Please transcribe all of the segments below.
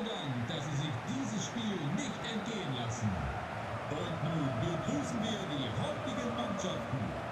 Vielen Dank, dass Sie sich dieses Spiel nicht entgehen lassen. Und nun begrüßen wir die heutigen Mannschaften.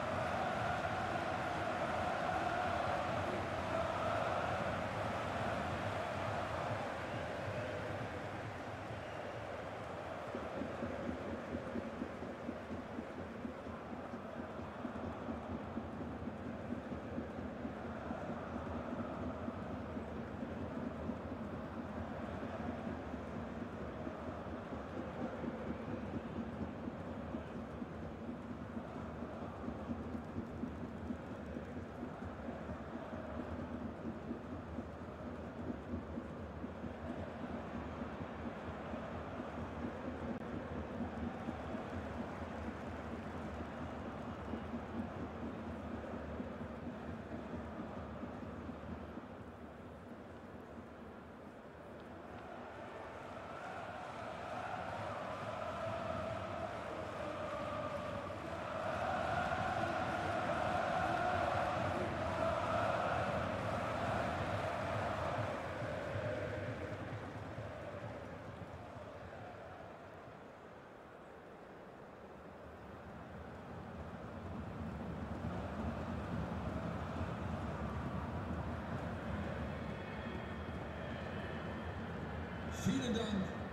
Vielen Dank.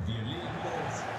Wir legen los.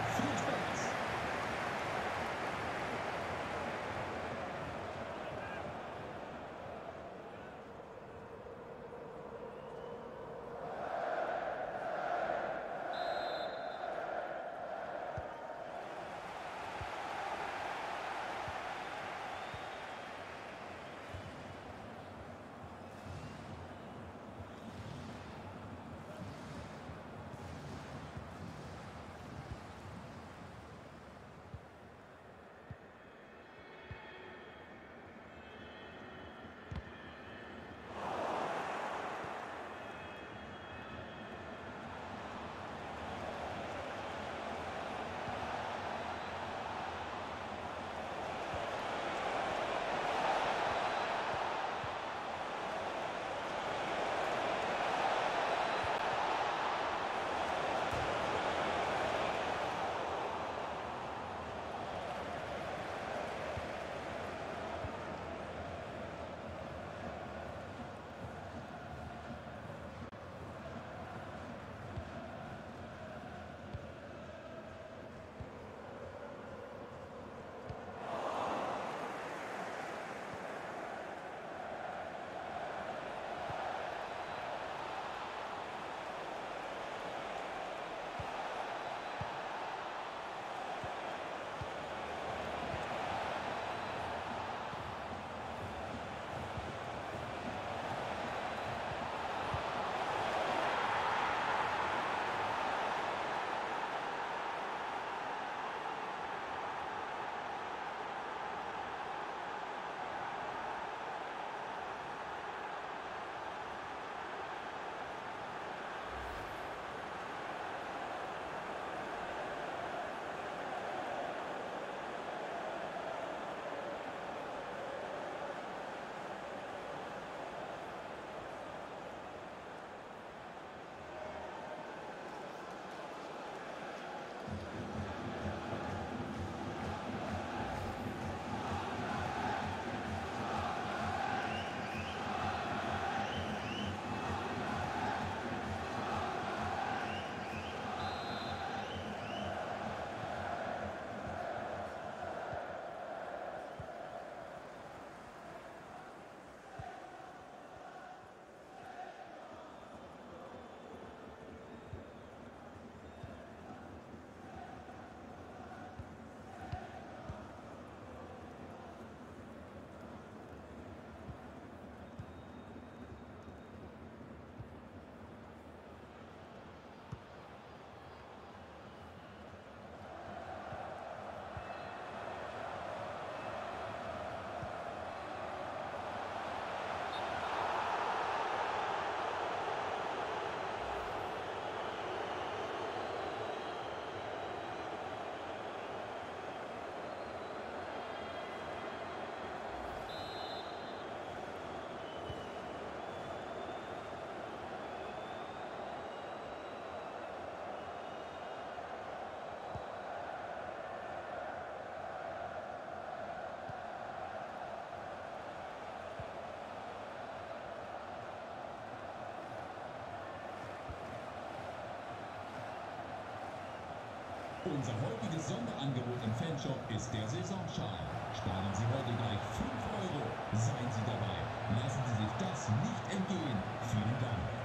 Unser heutiges Sonderangebot im Fanshop ist der Saisonschal. Sparen Sie heute gleich 5 Euro. Seien Sie dabei. Lassen Sie sich das nicht entgehen. Vielen Dank.